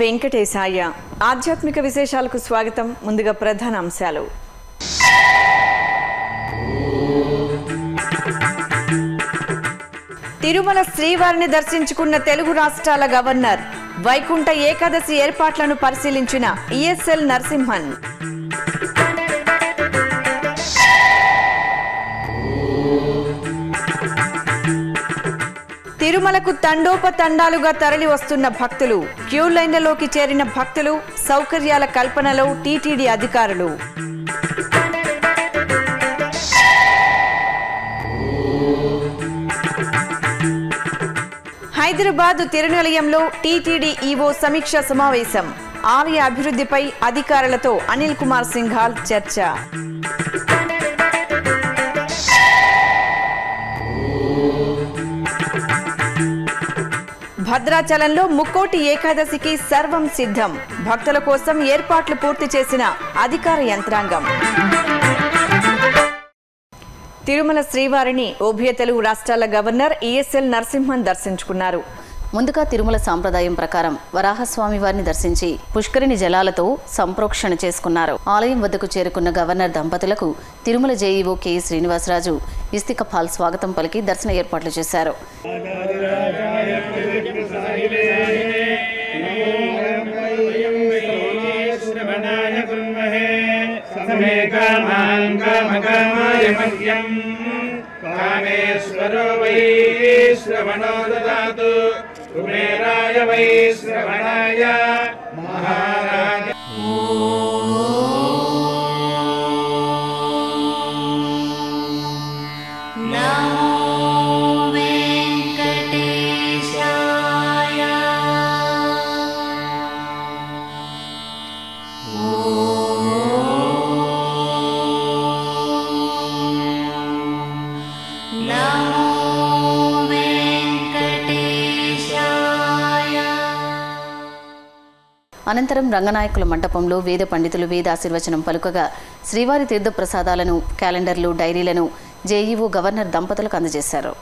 వెంకటేశాయ. ఆధ్యాత్మిక విశేషాలకు స్వాగతం. ముందుగా ప్రధాన అంశాలు. తిరుమల శ్రీవారిని దర్శించుకున్న తెలుగు రాష్ట్రాల గవర్నర్ వైకుంఠ ఏకాదశి ఏర్పాట్లను పరిశీలించిన ఈఎస్ఎల్ నరసింహన్. తిరుమలకు తండోపతండాలుగా తరలి వస్తున్న భక్తులు క్యూ లైన్లలోకి చేరిన భక్తులు సౌకర్యాల కల్పనలో టీటీడీ అధికారులు. హైదరాబాద్ తిరునిలయంలో టీటీడీ ఈవో సమీక్ష సమావేశం. ఆలయ అభివృద్ధిపై అధికారులతో అనిల్ కుమార్ సింఘాల్ చర్చ. భద్రాచలంలో ముక్కోటి ఏకాదశికి సర్వం సిద్ధం. భక్తుల కోసం ఏర్పాట్లు పూర్తి చేసిన అధికార యంత్రాంగం. తిరుమల శ్రీవారిని ఉభయ తెలుగు రాష్ట్రాల గవర్నర్ ఈఎస్ఎల్ నరసింహన్ దర్శించుకున్నారు. ముందుగా తిరుమల సాంప్రదాయం ప్రకారం వరాహస్వామి వారిని దర్శించి పుష్కరిణి జలాలతో సంప్రోక్షణ చేసుకున్నారు. ఆలయం వద్దకు చేరుకున్న గవర్నర్ దంపతులకు తిరుమల జేఈఓ కె శ్రీనివాసరాజు ఇస్తికపాల్ స్వాగతం పలికి దర్శన ఏర్పాట్లు చేశారు. కామేశ్వరో వై శ్రవణో దాతు. कुबेराय वै श्रमणाय అనంతరం రంగనాయకుల మండపంలో వేద పండితులు వేద ఆశీర్వచనం పలుకగా శ్రీవారి తీర్థప్రసాదాలను క్యాలెండర్లు డైరీలను జేఈఓ గవర్నర్ దంపతులకు అందజేశారు.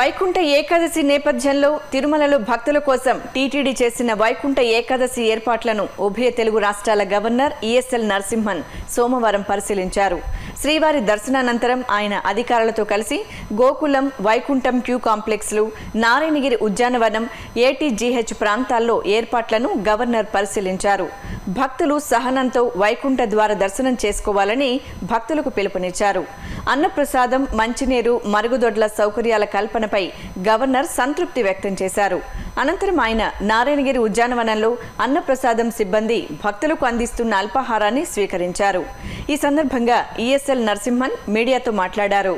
వైకుంఠ ఏకాదశి నేపథ్యంలో తిరుమలలో భక్తుల కోసం టీటీడీ చేసిన వైకుంఠ ఏకాదశి ఏర్పాట్లను ఉభయ తెలుగు రాష్ట్రాల గవర్నర్ ఈఎస్ఎల్ నరసింహన్ సోమవారం పరిశీలించారు. శ్రీవారి దర్శనానంతరం ఆయన అధికారులతో కలిసి గోకులం వైకుంఠం క్యూ కాంప్లెక్స్లు నారాయణగిరి ఉద్యానవనం ఏటీజీహెచ్ ప్రాంతాల్లో ఏర్పాట్లను గవర్నర్ పరిశీలించారు. భక్తులు సహనంతో వైకుంఠ ద్వార దర్శనం చేసుకోవాలని భక్తులకు పిలుపునిచ్చారు. అన్నప్రసాదం మంచినీరు మరుగుదొడ్ల సౌకర్యాల కల్పనపై గవర్నర్ సంతృప్తి వ్యక్తం చేశారు. అనంతరం ఆయన నారాయణగిరి ఉద్యానవనంలో అన్నప్రసాదం సిబ్బంది భక్తులకు అందిస్తున్న అల్పాహారాన్ని స్వీకరించారు. ఈ సందర్భంగా ఈఎస్ఎల్ నరసింహన్ మీడియాతో మాట్లాడారు.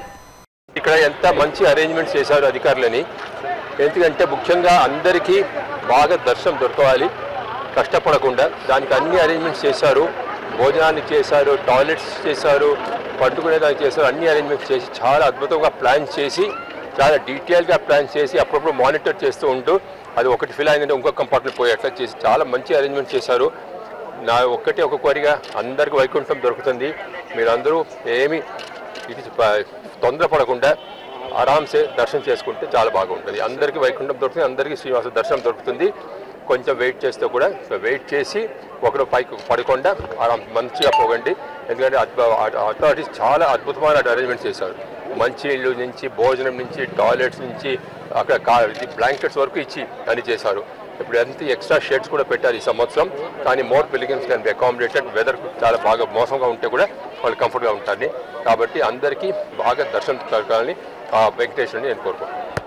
ఇక్కడ ఎంత మంచి అరేంజ్మెంట్స్ చేశారు అధికారులని. ఎందుకంటే ముఖ్యంగా అందరికీ బాగా దర్శనం దొరకవాలి కష్టపడకుండా దానికి అన్ని అరేంజ్మెంట్స్ చేశారు. భోజనానికి చేశారు టాయిలెట్స్ చేశారు పట్టుకునేదానికి చేశారు అన్ని అరేంజ్మెంట్స్ చేసి చాలా అద్భుతంగా ప్లాన్ చేసి చాలా డీటెయిల్గా ప్లాన్ చేసి అప్పుడప్పుడు మానిటర్ చేస్తూ ఉంటూ అది ఒకటి ఫిల్ అయిందంటే ఇంకొక కంపార్ట్మెంట్ పోయేట్లా చేసి చాలా మంచి అరేంజ్మెంట్ చేశారు. నా ఒక్కటి ఒక కోరిగా అందరికీ వైకుంఠం దొరుకుతుంది. మీరందరూ ఏమి ఇది తొందరపడకుండా ఆరామ్సే దర్శనం చేసుకుంటే చాలా బాగుంటుంది. అందరికీ వైకుంఠం దొరుకుతుంది అందరికీ శ్రీనివాస దర్శనం దొరుకుతుంది. కొంచెం వెయిట్ చేస్తే కూడా వెయిట్ చేసి ఒకరు పైకి పడకుండా మంచిగా పోగండి. ఎందుకంటే అథారిటీస్ చాలా అద్భుతమైన అరేంజ్మెంట్స్ చేశారు. మంచి ఇళ్ళు నుంచి భోజనం నుంచి టాయిలెట్స్ నుంచి అక్కడ బ్లాంకెట్స్ వరకు ఇచ్చి అని చేశారు. ఇప్పుడు ఎంత ఎక్స్ట్రా షెడ్స్ కూడా పెట్టారు ఈ సంవత్సరం. కానీ more pilgrims can be accommodated. Weather చాలా బాగా మోసంగా ఉంటే కూడా వాళ్ళు కంఫర్ట్గా ఉంటారని కాబట్టి అందరికీ బాగా దర్శనం కలగాలని ఆ వెంకటేశ్వరుని నేను కోరుకుంటున్నాను.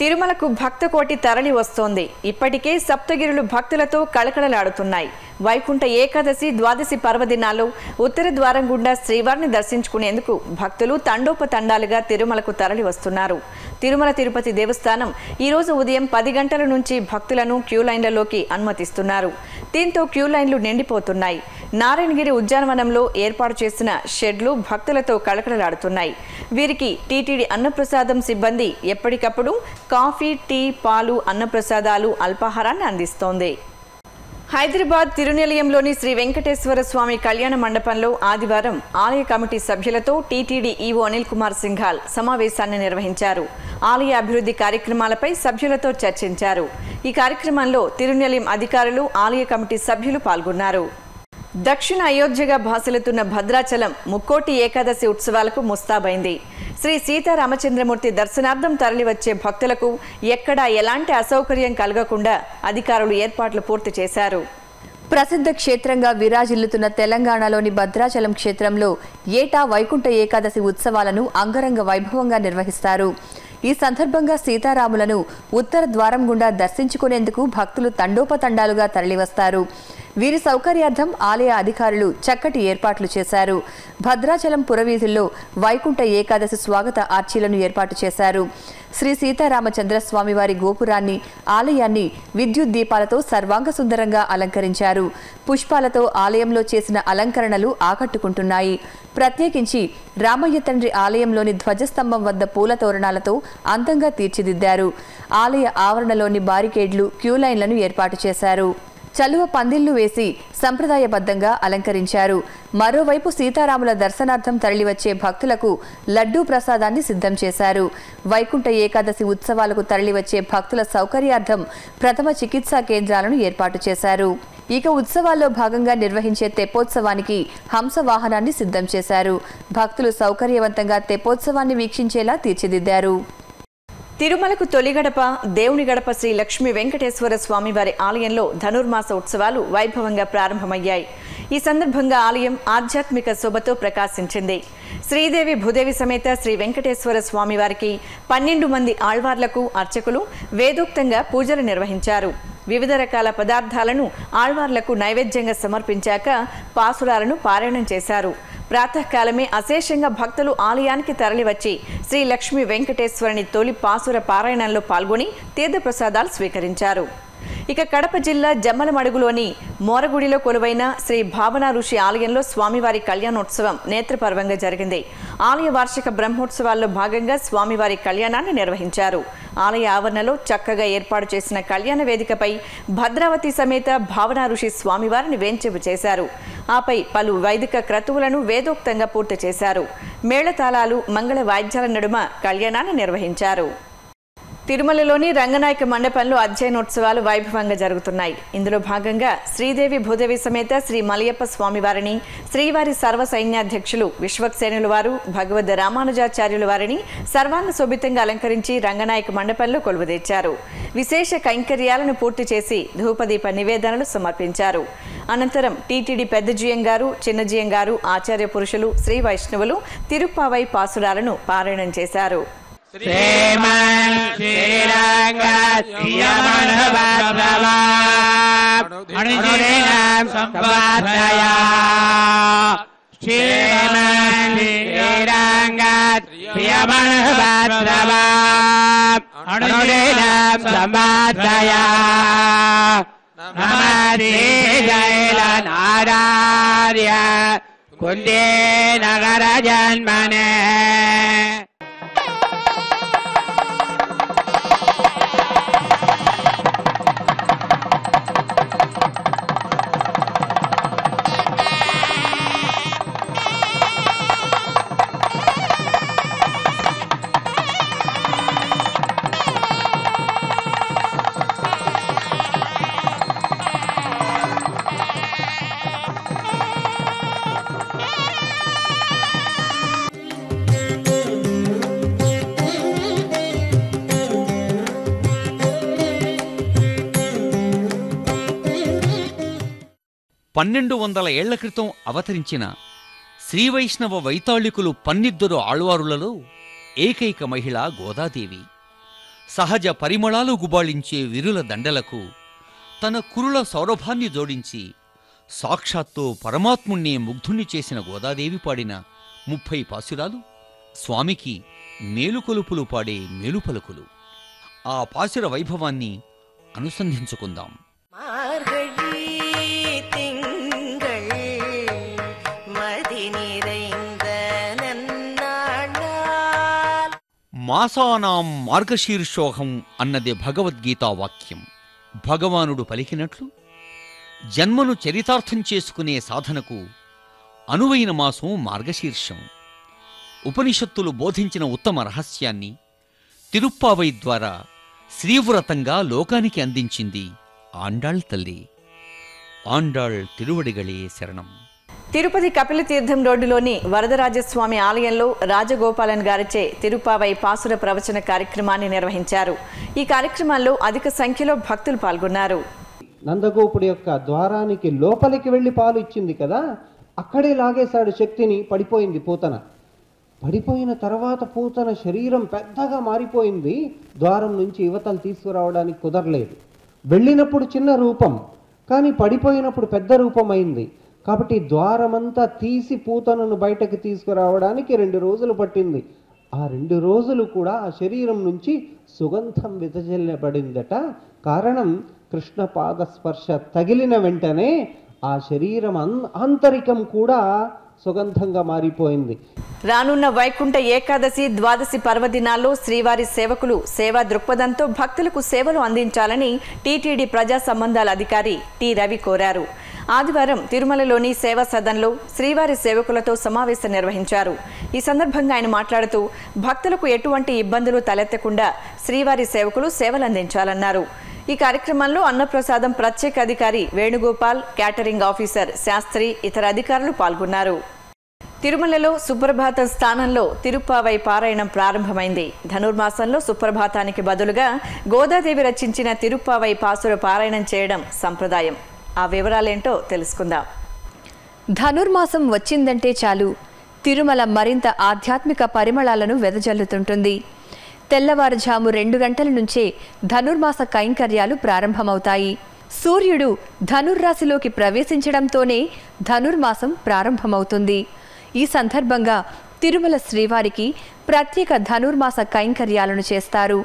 తిరుమలకు భక్త కోటి తరలి వస్తోంది. ఇప్పటికే సప్తగిరులు భక్తులతో కళకళలాడుతున్నాయి. వైకుంఠ ఏకాదశి ద్వాదశి పర్వదినాల్లో ఉత్తర ద్వారం గుండా శ్రీవారిని దర్శించుకునేందుకు భక్తులు తండోపతండాలుగా తిరుమలకు తరలి వస్తున్నారు. తిరుమల తిరుపతి దేవస్థానం ఈరోజు ఉదయం పది గంటల నుంచి భక్తులను క్యూ లైన్లలోకి అనుమతిస్తున్నారు. దీంతో క్యూ లైన్లు నిండిపోతున్నాయి. నారాయణగిరి ఉద్యానవనంలో ఏర్పాటు చేసిన షెడ్లు భక్తులతో కళకళలాడుతున్నాయి. వీరికి టీటీడీ అన్నప్రసాదం సిబ్బంది ఎప్పటికప్పుడు కాఫీ టీ పాలు అన్నప్రసాదాలు అల్పాహారాన్ని అందిస్తోంది. హైదరాబాద్ తిరునిలయంలోని శ్రీ వెంకటేశ్వర స్వామి కళ్యాణ మండపంలో ఆదివారం ఆలయ కమిటీ సభ్యులతో టీటీడీ ఈవో అనిల్ కుమార్ సింఘాల్ సమావేశాన్ని నిర్వహించారు. ఆలయ అభివృద్ధి కార్యక్రమాలపై సభ్యులతో చర్చించారు. ఈ కార్యక్రమంలో తిరునిలయం అధికారులు ఆలయ కమిటీ సభ్యులు పాల్గొన్నారు. దక్షిణ అయోధ్యగా భాసలుతున్న భద్రాచలం ముక్కోటి ఏకాదశి ఉత్సవాలకు ముస్తాబైంది. శ్రీ సీతారామచంద్రమూర్తి దర్శనార్థం తరలివచ్చే భక్తులకు ఎక్కడా ఎలాంటి అసౌకర్యం కలగకుండా అధికారులు ఏర్పాట్లు పూర్తి చేశారు. ప్రసిద్ధ క్షేత్రంగా విరాజిల్లుతున్న తెలంగాణలోని భద్రాచలం క్షేత్రంలో ఏటా వైకుంఠ ఏకాదశి ఉత్సవాలను అంగరంగ వైభవంగా నిర్వహిస్తారు. ఈ సందర్భంగా సీతారాములను ఉత్తర ద్వారం గుండా దర్శించుకునేందుకు భక్తులు తండోపతండాలుగా తరలివస్తారు. వీరి సౌకర్యార్థం ఆలయ అధికారులు చక్కటి ఏర్పాట్లు చేశారు. భద్రాచలం పురవీధుల్లో వైకుంఠ ఏకాదశి స్వాగత ఆర్చీలను ఏర్పాటు చేశారు. శ్రీ సీతారామచంద్ర స్వామివారి గోపురాన్ని ఆలయాన్ని విద్యుత్ దీపాలతో సర్వాంగ సుందరంగా అలంకరించారు. పుష్పాలతో ఆలయంలో చేసిన అలంకరణలు ఆకట్టుకుంటున్నాయి. ప్రత్యేకించి రామయ్య తండ్రి ఆలయంలోని ధ్వజస్తంభం వద్ద పూల తోరణాలతో అందంగా తీర్చిదిద్దారు. ఆలయ ఆవరణలోని బారికేడ్లు క్యూ లైన్లను ఏర్పాటు చేశారు. చలువ పందిళ్ళు వేసి సంప్రదాయబద్ధంగా అలంకరించారు. మరోవైపు సీతారాముల దర్శనార్థం తరలివచ్చే భక్తులకు లడ్డూ ప్రసాదాన్ని సిద్ధం చేశారు. వైకుంఠ ఏకాదశి ఉత్సవాలకు తరలివచ్చే భక్తుల సౌకర్యార్థం ప్రథమ చికిత్సా కేంద్రాలను ఏర్పాటు చేశారు. ఇక ఉత్సవాల్లో భాగంగా నిర్వహించే తెప్పోత్సవానికి హంస వాహనాన్ని సిద్ధం చేశారు. భక్తులు సౌకర్యవంతంగా తెప్పోత్సవాన్ని వీక్షించేలా తీర్చిదిద్దారు. తిరుమలకు తొలి గడప దేవుని గడప శ్రీ లక్ష్మీ వెంకటేశ్వర స్వామివారి ఆలయంలో ధనుర్మాస ఉత్సవాలు వైభవంగా ప్రారంభమయ్యాయి. ఈ సందర్భంగా ఆలయం ఆధ్యాత్మిక శోభతో ప్రకాశించింది. శ్రీదేవి భూదేవి సమేత శ్రీ వెంకటేశ్వర స్వామివారికి పన్నెండు మంది ఆళ్వార్లకు అర్చకులు వేదోక్తంగా పూజలు నిర్వహించారు. వివిధ రకాల పదార్థాలను ఆళ్వార్లకు నైవేద్యంగా సమర్పించాక పాసురాలను పారాయణం చేశారు. ప్రాతకాలమే అశేషంగా భక్తులు ఆలయానికి తరలివచ్చి శ్రీ లక్ష్మీ వెంకటేశ్వరుని తొలి పాసుర పారాయణంలో పాల్గొని తీర్థప్రసాదాలు స్వీకరించారు. ఇక కడప జిల్లా జమ్మలమడుగులోని మోరగుడిలో కొలువైన శ్రీ భావన ఋషి ఆలయంలో స్వామివారి కళ్యాణోత్సవం నేత్రపర్వంగా జరిగింది. ఆలయ వార్షిక బ్రహ్మోత్సవాల్లో భాగంగా స్వామివారి కళ్యాణాన్ని నిర్వహించారు. ఆలయ ఆవరణలో చక్కగా ఏర్పాటు చేసిన కళ్యాణ వేదికపై భద్రావతి సమేత భావన ఋషి స్వామివారిని వేంచేపు చేశారు. ఆపై పలు వైదిక క్రతువులను వేదోక్తంగా పూర్తి చేశారు. మేళతాళాలు మంగళ వాయిద్యాల నడుమ కళ్యాణాన్ని నిర్వహించారు. తిరుమలలోని రంగనాయక మండపంలో అధ్యయనోత్సవాలు వైభవంగా జరుగుతున్నాయి. ఇందులో భాగంగా శ్రీదేవి భూదేవి సమేత శ్రీ మలయప్ప స్వామివారిని శ్రీవారి సర్వ సైన్యాధ్యక్షులు విశ్వక్సేనుల వారు భగవద్ రామానుజాచార్యుల వారిని సర్వాంగ శోభితంగా అలంకరించి రంగనాయక మండపంలో కొలువుదీర్చారు విశేష కైంకర్యాలను పూర్తి చేసి ధూపదీప నివేదనలు సమర్పించారు. అనంతరం టీటీడీ పెద్దజీయం గారు చిన్నజీయం గారు ఆచార్య పురుషులు శ్రీ వైష్ణవులు తిరుప్పావై పాసురాలను పారాయణం చేశారు. श्रीमान् श्रीरङ्गीयमनुवाणिनां सम्पादया श्रीमान् श्रीरङ्गीयमनुवाणिनां सम्पादया जैलनारार्य कुन्दे नगरजन्मने పన్నెండు వందల ఏళ్ళ క్రితం అవతరించిన శ్రీవైష్ణవ వైతాళికులు పన్నిద్దరు ఆళ్వారులలో ఏకైక మహిళ గోదాదేవి. సహజ పరిమళాలు గుబాళించే విరుల దండలకు తన కురుల సౌరభాన్ని జోడించి సాక్షాత్తు పరమాత్ముణ్ణి ముగ్ధుణ్ణి చేసిన గోదాదేవి పాడిన ముప్పై పాసురాలు స్వామికి మేలుకొలుపులు పాడే మేలుపలుకులు. ఆ పాసుర వైభవాన్ని అనుసంధించుకుందాం. మాసానాం మార్గశీర్షోహం అన్నది భగవద్గీతా వాక్యం. భగవానుడు పలికినట్లు జన్మను చరితార్థం చేసుకునే సాధనకు అనువైన మాసం మార్గశీర్షం. ఉపనిషత్తులు బోధించిన ఉత్తమ రహస్యాన్ని తిరుప్పావై ద్వారా శ్రీవ్రతంగా లోకానికి అందించింది ఆండాళ్ తల్లి. ఆండాళ్ తిరువడిగళే శరణం. తిరుపతి కపిలతీర్థం రోడ్డులోని వరదరాజస్వామి ఆలయంలో రాజగోపాలన్ గారిచే తిరుపావై పాసుర ప్రవచన కార్యక్రమాన్ని నిర్వహించారు. ఈ కార్యక్రమాల్లో అధిక సంఖ్యలో భక్తులు పాల్గొన్నారు. నందగోపుడి యొక్క ద్వారానికి లోపలికి వెళ్ళి పాలు ఇచ్చింది కదా అక్కడే లాగేశాడు శక్తిని పడిపోయింది పూతన. పడిపోయిన తర్వాత పూతన శరీరం పెద్దగా మారిపోయింది. ద్వారం నుంచి యువతలు తీసుకురావడానికి కుదరలేదు. వెళ్ళినప్పుడు చిన్న రూపం కానీ పడిపోయినప్పుడు పెద్ద రూపం అయింది కాబట్టి ద్వారమంతా తీసి పూతనను బయటకు తీసుకురావడానికి రెండు రోజులు పట్టింది. ఆ రెండు రోజులు కూడా ఆ శరీరం నుంచి సుగంధం విదజల్లబడిందట కారణం కృష్ణ పాద స్పర్శ తగిలిన వెంటనే ఆ శరీరం అన్ ఆంతరికం కూడా సుగంధంగా మారిపోయింది. రానున్న వైకుంఠ ఏకాదశి ద్వాదశి పర్వదినాల్లో శ్రీవారి సేవకులు సేవా దృక్పథంతో భక్తులకు సేవలు అందించాలని టీటీడీ ప్రజా సంబంధాల అధికారి టి రవి కోరారు. ఆదివారం తిరుమలలోని సేవా సదన్లో శ్రీవారి సేవకులతో సమావేశం నిర్వహించారు. ఈ సందర్భంగా ఆయన మాట్లాడుతూ భక్తులకు ఎటువంటి ఇబ్బందులు తలెత్తకుండా శ్రీవారి సేవకులు సేవలందించాలన్నారు. ఈ కార్యక్రమంలో అన్నప్రసాదం ప్రత్యేక అధికారి వేణుగోపాల్ క్యాటరింగ్ ఆఫీసర్ శాస్త్రి ఇతర అధికారులు పాల్గొన్నారు. తిరుమలలో సుప్రభాతం స్థానంలో తిరుప్పావై పారాయణం ప్రారంభమైంది. ధనుర్మాసంలో సుప్రభాతానికి బదులుగా గోదాదేవి రచించిన తిరుప్పావై పాసుర పారాయణం చేయడం సంప్రదాయం. ఆ వివరాలేంటో తెలుసుకుందాం. ధనుర్మాసం వచ్చిందంటే చాలు. తిరుమల మరింత ఆధ్యాత్మిక పరిమళాలను వెదజల్లుతుంటుంది. తెల్లవారుజాము రెండు గంటల నుంచే ధనుర్మాస కైంకర్యాలు ప్రారంభమవుతాయి. సూర్యుడు ధనుర్రాశిలోకి ప్రవేశించడంతోనే ధనుర్మాసం ప్రారంభమవుతుంది. ఈ సందర్భంగా తిరుమల శ్రీవారికి ప్రత్యేక ధనుర్మాస కైంకర్యాలను చేస్తారు.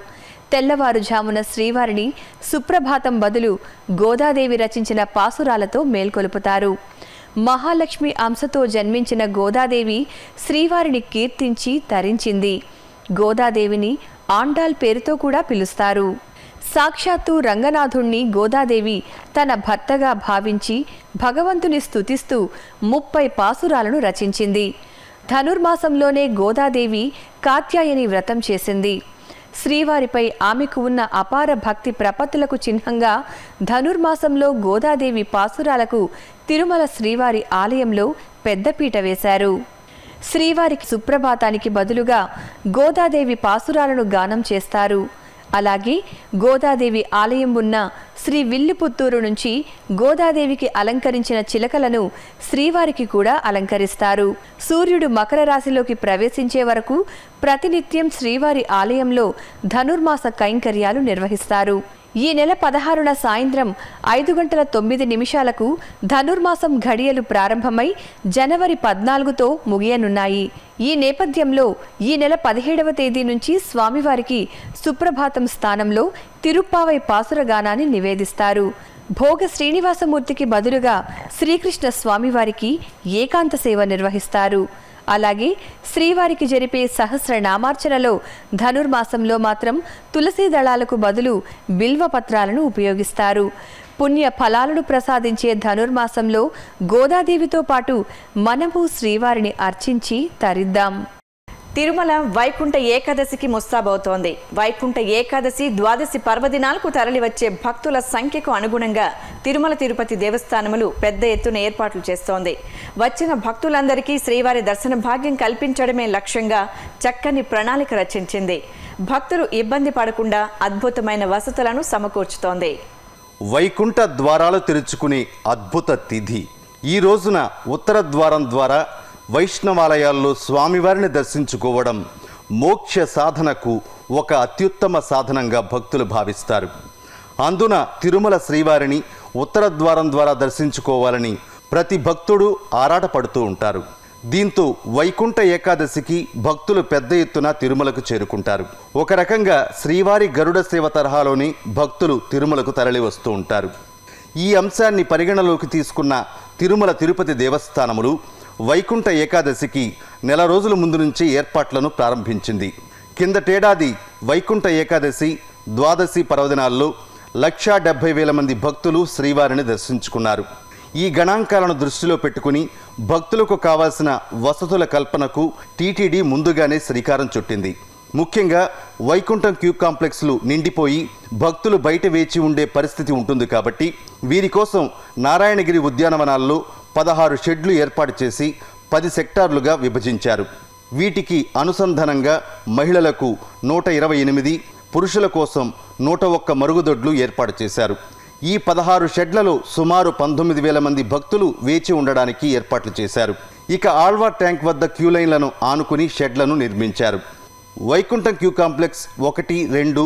తెల్లవారుజామున శ్రీవారిని సుప్రభాతం బదులు గోదాదేవి రచించిన పాసురాలతో మేల్కొలుపుతారు. మహాలక్ష్మి అంశతో జన్మించిన గోదాదేవి శ్రీవారిని కీర్తించి తరించింది. గోదాదేవిని ఆండాల్ పేరుతో కూడా పిలుస్తారు. సాక్షాత్తు రంగనాథుణ్ణి గోదాదేవి తన భర్తగా భావించి భగవంతుని స్తుతిస్తూ ముప్పై పాసురాలను రచించింది. ధనుర్మాసంలోనే గోదాదేవి కాత్యాయని వ్రతం చేసింది. శ్రీవారిపై ఆమెకు ఉన్న అపార భక్తి ప్రపత్తులకు చిహ్నంగా ధనుర్మాసంలో గోదాదేవి పాసురాలకు తిరుమల శ్రీవారి ఆలయంలో పెద్దపీట వేశారు. శ్రీవారికి సుప్రభాతానికి బదులుగా గోదాదేవి పాసురాలను గానం చేస్తారు. అలాగే గోదాదేవి ఆలయం ఉన్న శ్రీ విల్లిపుత్తూరు నుంచి గోదాదేవికి అలంకరించిన చిలకలను శ్రీవారికి కూడా అలంకరిస్తారు. సూర్యుడు మకర రాశిలోకి ప్రవేశించే వరకు ప్రతినిత్యం శ్రీవారి ఆలయంలో ధనుర్మాస కైంకర్యాలు నిర్వహిస్తారు. ఈ నెల పదహారున సాయంత్రం ఐదు గంటల తొమ్మిది నిమిషాలకు ధనుర్మాసం ఘడియలు ప్రారంభమై జనవరి పద్నాలుగుతో ముగియనున్నాయి. ఈ నేపథ్యంలో ఈ నెల పదిహేడవ తేదీ నుంచి స్వామివారికి సుప్రభాతం స్థానంలో తిరుప్పావై పాసురగానాన్ని నివేదిస్తారు. భోగ శ్రీనివాసమూర్తికి బదులుగా శ్రీకృష్ణ స్వామివారికి ఏకాంత సేవ నిర్వహిస్తారు. అలాగే శ్రీవారికి జరిపే సహస్ర నామార్చనలో ధనుర్మాసంలో మాత్రం తులసీ దళాలకు బదులు బిల్వ పత్రాలను ఉపయోగిస్తారు. పుణ్య ఫలాలను ప్రసాదించే ధనుర్మాసంలో గోదాదేవితో పాటు మనము శ్రీవారిని అర్చించి తరిద్దాం. తిరుమల వైకుంఠ ఏకాదశికి ముస్తాబవుతోంది. వైకుంఠ ఏకాదశి ద్వాదశి పర్వదినాలకు తరలివచ్చే భక్తుల సంఖ్యకు అనుగుణంగా తిరుమల తిరుపతి దేవస్థానములు పెద్ద ఎత్తున ఏర్పాట్లు చేస్తోంది. వచ్చిన భక్తులందరికీ శ్రీవారి దర్శన భాగ్యం కల్పించడమే లక్ష్యంగా చక్కని ప్రణాళిక రచించింది. భక్తులు ఇబ్బంది పడకుండా అద్భుతమైన వసతులను సమకూర్చుతోంది. వైకుంఠ ద్వారాలు తెరుచుకునే అద్భుత తిథి. ఈ రోజున ఉత్తర ద్వారం ద్వారా వైష్ణవాలయాల్లో స్వామివారిని దర్శించుకోవడం మోక్ష సాధనకు ఒక అత్యుత్తమ సాధనంగా భక్తులు భావిస్తారు. అందున తిరుమల శ్రీవారిని ఉత్తర ద్వారం ద్వారా దర్శించుకోవాలని ప్రతి భక్తుడు ఆరాటపడుతూ ఉంటారు. దీంతో వైకుంఠ ఏకాదశికి భక్తులు పెద్ద ఎత్తున తిరుమలకు చేరుకుంటారు. ఒక రకంగా శ్రీవారి గరుడ సేవ తరహాలోని భక్తులు తిరుమలకు తరలి వస్తూ ఉంటారు. ఈ అంశాన్ని పరిగణలోకి తీసుకున్న తిరుమల తిరుపతి దేవస్థానములు వైకుంఠ ఏకాదశికి నెల రోజుల ముందు నుంచి ఏర్పాట్లను ప్రారంభించింది. కిందటేడాది వైకుంఠ ఏకాదశి ద్వాదశి పర్వదినాల్లో లక్షా డెబ్బై వేల మంది భక్తులు శ్రీవారిని దర్శించుకున్నారు. ఈ గణాంకాలను దృష్టిలో పెట్టుకుని భక్తులకు కావాల్సిన వసతుల కల్పనకు టీటీడీ ముందుగానే శ్రీకారం చుట్టింది. ముఖ్యంగా వైకుంఠం క్యూ కాంప్లెక్స్లు నిండిపోయి భక్తులు బయట వేచి ఉండే పరిస్థితి ఉంటుంది కాబట్టి వీరి కోసం నారాయణగిరి ఉద్యానవనాల్లో పదహారు షెడ్లు ఏర్పాటు చేసి పది సెక్టార్లుగా విభజించారు. వీటికి అనుసంధానంగా మహిళలకు నూట ఇరవై ఎనిమిది పురుషుల కోసం నూట ఒక్క మరుగుదొడ్లు ఏర్పాటు చేశారు. ఈ పదహారు షెడ్లలో సుమారు పంతొమ్మిది వేల మంది భక్తులు వేచి ఉండడానికి ఏర్పాట్లు చేశారు. ఇక ఆళ్వార్ ట్యాంక్ వద్ద క్యూ లైన్లను ఆనుకుని షెడ్లను నిర్మించారు. వైకుంఠం క్యూ కాంప్లెక్స్ ఒకటి రెండు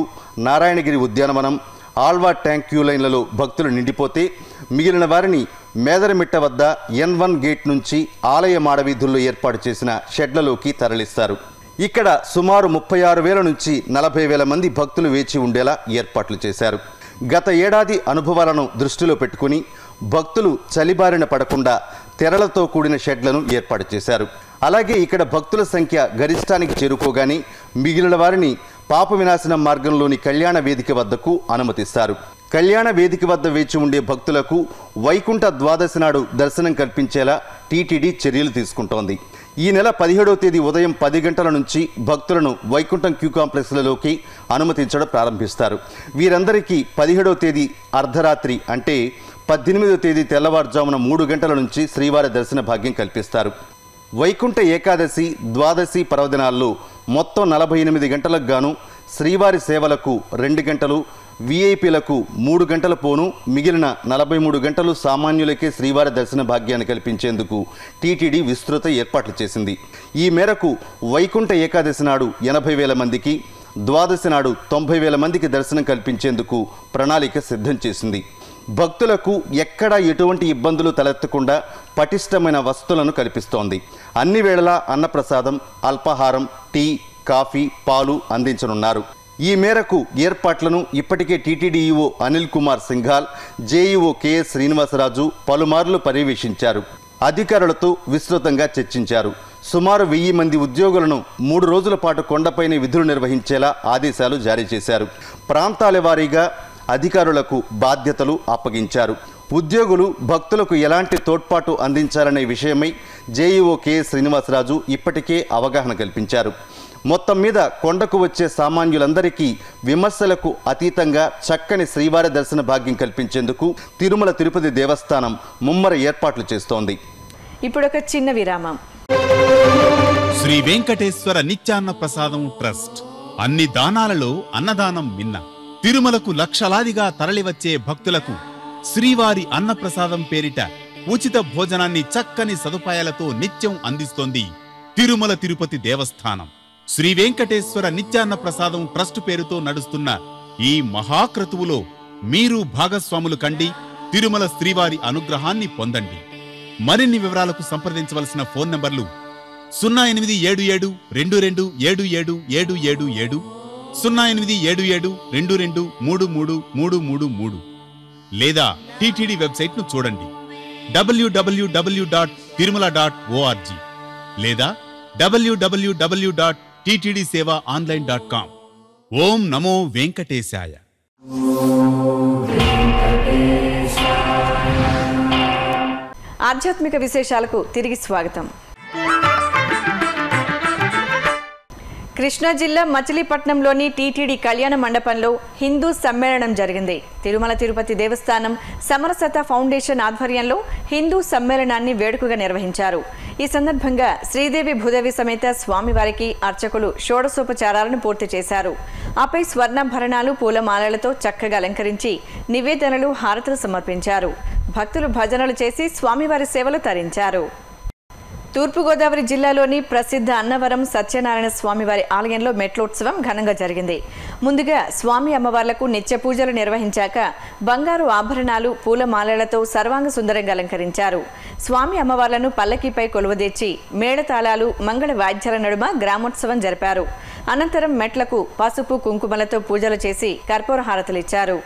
నారాయణగిరి ఉద్యానవనం ఆళ్వార్ ట్యాంక్ క్యూ లైన్లలో భక్తులు నిండిపోతే మిగిలిన వారిని మేదరమిట్ట వద్ద ఎన్ వన్ గేట్ నుంచి ఆలయ మాడవీధుల్లో ఏర్పాటు చేసిన షెడ్లలోకి తరలిస్తారు. ఇక్కడ సుమారు ముప్పై ఆరు వేల నుంచి నలభై వేల మంది భక్తులు వేచి ఉండేలా ఏర్పాట్లు చేశారు. గత ఏడాది అనుభవాలను దృష్టిలో పెట్టుకుని భక్తులు చలిబారిన పడకుండా తెరలతో కూడిన షెడ్లను ఏర్పాటు చేశారు. అలాగే ఇక్కడ భక్తుల సంఖ్య గరిష్టానికి చేరుకోగానే మిగిలిన వారిని పాప వినాశనం మార్గంలోని కళ్యాణ వేదిక వద్దకు అనుమతిస్తారు. కళ్యాణ వేదిక వద్ద వేచి ఉండే భక్తులకు వైకుంఠ ద్వాదశి నాడు దర్శనం కల్పించేలా టీటీడీ చర్యలు తీసుకుంటోంది. ఈ నెల పదిహేడవ తేదీ ఉదయం పది గంటల నుంచి భక్తులను వైకుంఠం క్యూ కాంప్లెక్స్లలోకి అనుమతించడం ప్రారంభిస్తారు. వీరందరికీ పదిహేడవ తేదీ అర్ధరాత్రి అంటే పద్దెనిమిదవ తేదీ తెల్లవారుజామున మూడు గంటల నుంచి శ్రీవారి దర్శన భాగ్యం కల్పిస్తారు. వైకుంఠ ఏకాదశి ద్వాదశి పర్వదినాల్లో మొత్తం నలభై ఎనిమిది గంటలకు గాను శ్రీవారి సేవలకు రెండు గంటలు వీఐపీలకు మూడు గంటల పోను మిగిలిన నలభై మూడు గంటలు సామాన్యులకే శ్రీవారి దర్శన భాగ్యాన్ని కల్పించేందుకు టీటీడీ విస్తృత ఏర్పాట్లు చేసింది. ఈ మేరకు వైకుంఠ ఏకాదశి నాడు ఎనభై వేల మందికి ద్వాదశి నాడు తొంభై వేల మందికి దర్శనం కల్పించేందుకు ప్రణాళిక సిద్ధం చేసింది. భక్తులకు ఎక్కడా ఎటువంటి ఇబ్బందులు తలెత్తకుండా పటిష్టమైన వసతులను కల్పిస్తోంది. అన్ని వేళలా అన్నప్రసాదం అల్పాహారం టీ కాఫీ పాలు అందించనున్నారు. ఈ మేరకు ఏర్పాట్లను ఇప్పటికే TTD EO Anil Kumar Singhal JEO KS Srinivasaraju పలుమార్లు పర్యవేక్షించారు. అధికారులతో విస్తృతంగా చర్చించారు. సుమారు వెయ్యి మంది ఉద్యోగులను మూడు రోజుల పాటు కొండపైనే విధులు నిర్వహించేలా ఆదేశాలు జారీ చేశారు. ప్రాంతాల వారీగా అధికారులకు బాధ్యతలు అప్పగించారు. ఉద్యోగులు భక్తులకు ఎలాంటి తోడ్పాటు అందించాలనే విషయమై జేఈఓ కె శ్రీనివాసరాజు ఇప్పటికే అవగాహన కల్పించారు. మొత్తం మీద కొండకు వచ్చే సామాన్యులందరికీ విమర్శలకు అతీతంగా చక్కని శ్రీవారి దర్శన భాగ్యం కల్పించేందుకు తిరుమల తిరుపతి దేవస్థానం ముమ్మర ఏర్పాట్లు చేస్తోంది. ఇప్పుడు ఒక చిన్న విరామం. శ్రీ వెంకటేశ్వర నిత్యాన్న ప్రసాదం ట్రస్ట్. అన్ని దానాలలో అన్నదానం మిన్న. తిరుమలకు లక్షలాదిగా తరలివచ్చే భక్తులకు శ్రీవారి అన్నప్రసాదం పేరిట ఉచిత భోజనాన్ని చక్కని సదుపాయాలతో నిత్యం అందిస్తోంది తిరుమల తిరుపతి దేవస్థానం. శ్రీ వెంకటేశ్వర నిత్యాన్న ప్రసాదం ట్రస్ట్ పేరుతో నడుస్తున్న ఈ మహాక్రతువులో మీరు భాగస్వాములు కండి తిరుమల శ్రీవారి అనుగ్రహాన్ని పొందండి. మరిన్ని వివరాలకు సంప్రదించవలసిన ఫోన్ నంబర్లు సున్నా ఎనిమిది ఏడు ఏడు రెండు రెండు ఏడు ఏడు ఏడు ఏడు ఏడు సున్నా ఎనిమిది ఏడు ఏడు రెండు రెండు మూడు మూడు మూడు మూడు మూడు లేదా టీటీడీ వెబ్సైట్ను చూడండి. WWW dot Tirumala dot org లేదా WWW dot TTD seva online dot com. ఓం నమో వెంకటేశాయ. ఆధ్యాత్మిక విశేషాలకు తిరిగి స్వాగతం. కృష్ణా జిల్లా మచిలీపట్నంలోని టీటీడీ కళ్యాణ మండపంలో హిందూ సమ్మేళనం జరిగింది. తిరుమల తిరుపతి దేవస్థానం సమరసత ఫౌండేషన్ ఆధ్వర్యంలో హిందూ సమ్మేళనాన్ని వేడుకగా నిర్వహించారు. ఈ సందర్భంగా శ్రీదేవి భూదేవి సమేత స్వామివారికి అర్చకులు షోడశోపచారాలను పూర్తి చేశారు. ఆపై స్వర్ణాభరణాలు పూలమాలలతో చక్కగా అలంకరించి నివేదనలు హారతులు సమర్పించారు. భక్తులు భజనలు చేసి స్వామివారి సేవలు తరించారు. తూర్పుగోదావరి జిల్లాలోని ప్రసిద్ధ అన్నవరం సత్యనారాయణ స్వామివారి ఆలయంలో మెట్లోత్సవం ఘనంగా జరిగింది. ముందుగా స్వామి అమ్మవార్లకు నిత్య పూజలు నిర్వహించాక బంగారు ఆభరణాలు పూలమాలలతో సర్వాంగ సుందరంగా అలంకరించారు. స్వామి అమ్మవార్లను పల్లకీపై కొలువదీర్చి మేళతాళాలు మంగళ వాద్యాల నడుమ గ్రామోత్సవం జరిపారు. అనంతరం మెట్లకు పసుపు కుంకుమలతో పూజలు చేసి కర్పూర హారతలిచ్చారు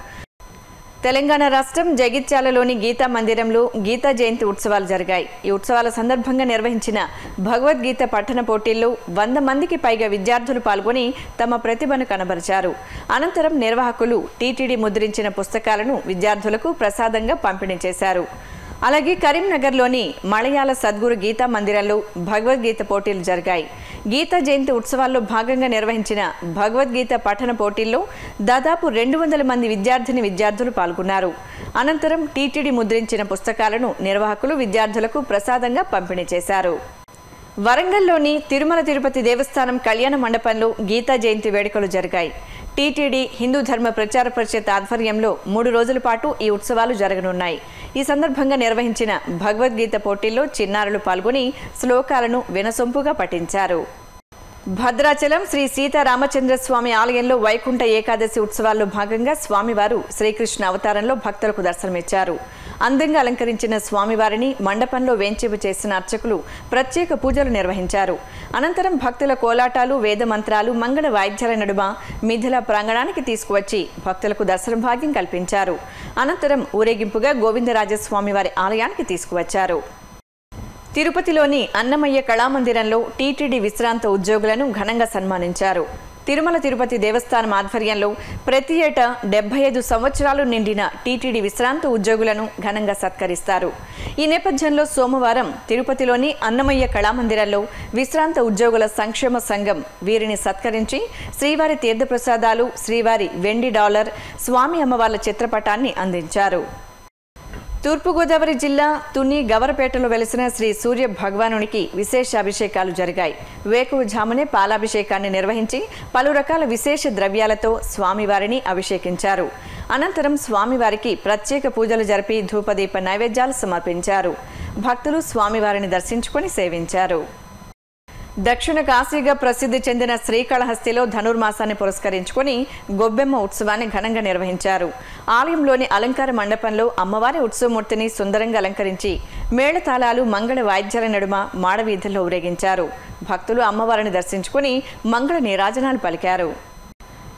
తెలంగాణ రాష్ట్రం జగిత్యాలలోని గీతా మందిరంలో గీతా జయంతి ఉత్సవాలు జరిగాయి. ఈ ఉత్సవాల సందర్భంగా నిర్వహించిన భగవద్గీత పఠన పోటీల్లో వంద మందికి పైగా విద్యార్థులు పాల్గొని తమ ప్రతిభను కనబరిచారు. అనంతరం నిర్వాహకులు టీటీడీ ముద్రించిన పుస్తకాలను విద్యార్థులకు ప్రసాదంగా పంపిణీ చేశారు. అలాగే కరీంనగర్లోని మలయాళ సద్గురు గీతా మందిరంలో భగవద్గీత పోటీలు జరిగాయి. గీతా జయంతి ఉత్సవాల్లో భాగంగా నిర్వహించిన భగవద్గీత పఠన పోటీల్లో దాదాపు రెండు వందల మంది విద్యార్థిని విద్యార్థులు పాల్గొన్నారు. అనంతరం టీటీడీ ముద్రించిన పుస్తకాలను నిర్వాహకులు విద్యార్థులకు ప్రసాదంగా పంపిణీ చేశారు. వరంగల్లోని తిరుమల తిరుపతి దేవస్థానం కళ్యాణ మండపంలో గీతా జయంతి వేడుకలు జరిగాయి. టీటీడీ హిందూ ధర్మ ప్రచార పరిషత్ ఆధ్వర్యంలో మూడు రోజుల పాటు ఈ ఉత్సవాలు జరగనున్నాయి. ఈ సందర్భంగా నిర్వహించిన భగవద్గీత పోటీల్లో చిన్నారులు పాల్గొని శ్లోకాలను వినసొంపుగా పఠించారు. భద్రాచలం శ్రీ సీతారామచంద్రస్వామి ఆలయంలో వైకుంఠ ఏకాదశి ఉత్సవాల్లో భాగంగా స్వామివారు శ్రీకృష్ణ అవతారంలో భక్తులకు దర్శనమిచ్చారు. అందంగా అలంకరించిన స్వామివారిని మండపంలో వేంచేపు చేసిన అర్చకులు ప్రత్యేక పూజలు నిర్వహించారు. అనంతరం భక్తుల కోలాటాలు వేద మంత్రాలు మంగళ వాయిద్యాల నడుమ మిథిల ప్రాంగణానికి తీసుకువచ్చి భక్తులకు దర్శన భాగ్యం కల్పించారు. అనంతరం ఊరేగింపుగా గోవిందరాజస్వామివారి ఆలయానికి తీసుకువచ్చారు. తిరుపతిలోని అన్నమయ్య కళామందిరంలో టీటీడీ విశ్రాంత ఉద్యోగులను ఘనంగా సన్మానించారు. తిరుమల తిరుపతి దేవస్థానం ఆధ్వర్యంలో ప్రతి ఏటా డెబ్బై ఐదు సంవత్సరాలు నిండిన టీటీడీ విశ్రాంత ఉద్యోగులను ఘనంగా సత్కరిస్తారు. ఈ నేపథ్యంలో సోమవారం తిరుపతిలోని అన్నమయ్య కళామందిరంలో విశ్రాంత ఉద్యోగుల సంక్షేమ సంఘం వీరిని సత్కరించి శ్రీవారి తీర్థప్రసాదాలు శ్రీవారి వెండి డాలర్ స్వామి అమ్మవార్ల చిత్రపటాన్ని అందించారు. తూర్పుగోదావరి జిల్లా తుని గవరపేటలో వెలిసిన శ్రీ సూర్య భగవానునికి విశేష అభిషేకాలు జరిగాయి. వేకువజామునే పాలాభిషేకాన్ని నిర్వహించి పలు రకాల విశేష ద్రవ్యాలతో స్వామివారిని అభిషేకించారు. అనంతరం స్వామివారికి ప్రత్యేక పూజలు జరిపి ధూపదీప నైవేద్యాలు సమర్పించారు. భక్తులు స్వామివారిని దర్శించుకొని సేవించారు. దక్షిణ కాశీగా ప్రసిద్ధి చెందిన శ్రీకాళహస్తిలో ధనుర్మాసాన్ని పురస్కరించుకుని గొబ్బెమ్మ ఉత్సవాన్ని ఘనంగా నిర్వహించారు. ఆలయంలోని అలంకార మండపంలో అమ్మవారి ఉత్సవమూర్తిని సుందరంగా అలంకరించి మేళతాళాలు మంగళ వాయిద్యాల నడుమ మాడవీధుల్లో ఊరేగించారు. భక్తులు అమ్మవారిని దర్శించుకుని మంగళ నీరాజనాలు పలికారు.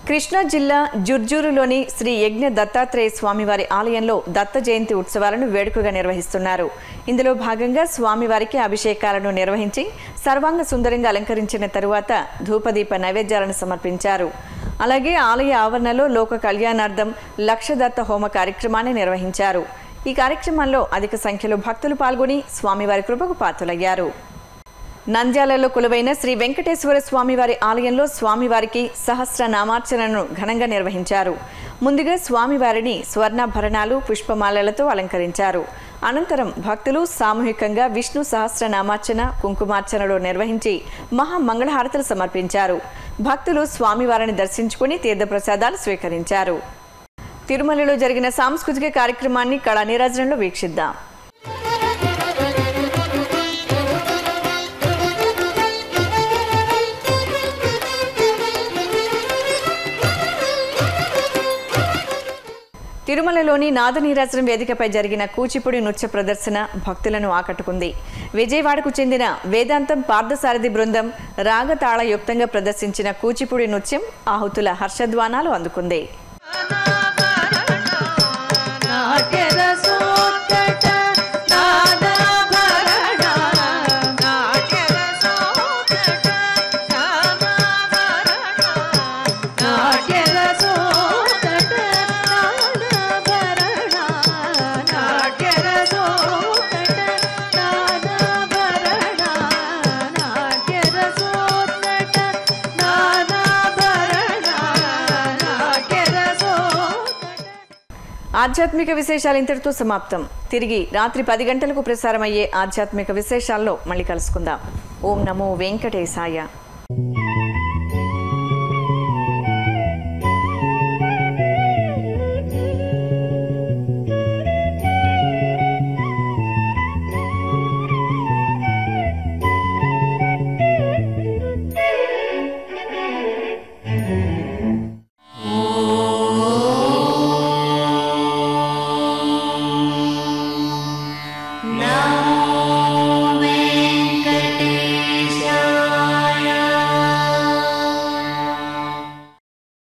కృష్ణా జిల్లా జుర్జూరులోని శ్రీ యజ్ఞ దత్తాత్రేయ స్వామివారి ఆలయంలో దత్త జయంతి ఉత్సవాలను వేడుకగా నిర్వహిస్తున్నారు. ఇందులో భాగంగా స్వామివారికి అభిషేకాలను నిర్వహించి సర్వాంగ సుందరంగా అలంకరించిన తరువాత ధూపదీప నైవేద్యాలను సమర్పించారు. అలాగే ఆలయ ఆవరణలో లోక కళ్యాణార్థం లక్షదత్త హోమ కార్యక్రమాన్ని నిర్వహించారు. ఈ కార్యక్రమంలో అధిక సంఖ్యలో భక్తులు పాల్గొని స్వామివారి కృపకు పాత్రలయ్యారు. నంద్యాలలో కొలువైన శ్రీ వెంకటేశ్వర స్వామివారి ఆలయంలో స్వామివారికి సహస్ర నామార్చనను ఘనంగా నిర్వహించారు. ముందుగా స్వామివారిని స్వర్ణాభరణాలు పుష్పమాలలతో అలంకరించారు. అనంతరం భక్తులు సామూహికంగా విష్ణు సహస్ర నామార్చన కుంకుమార్చనలు నిర్వహించి మహామంగళహారతులు సమర్పించారు. భక్తులు స్వామివారిని దర్శించుకుని తీర్థప్రసాదాలు స్వీకరించారు. తిరుమలలో జరిగిన సాంస్కృతిక కార్యక్రమాన్ని కళా నీరాజనంలో వీక్షిద్దాం. తిరుమలలోని నాదనీరాజనం వేదికపై జరిగిన కూచిపూడి నృత్య ప్రదర్శన భక్తులను ఆకట్టుకుంది. విజయవాడకు చెందిన వేదాంతం పార్థసారథి బృందం రాగతాళయుక్తంగా ప్రదర్శించిన కూచిపూడి నృత్యం ఆహుతుల హర్షధ్వానాలు అందుకుంది. ఆధ్యాత్మిక విశేషాలు ఇంతటితో సమాప్తం. తిరిగి రాత్రి పది గంటలకు ప్రసారమయ్యే ఆధ్యాత్మిక విశేషాల్లో మళ్ళీ కలుసుకుందాం. ఓం నమో వెంకటేశాయ.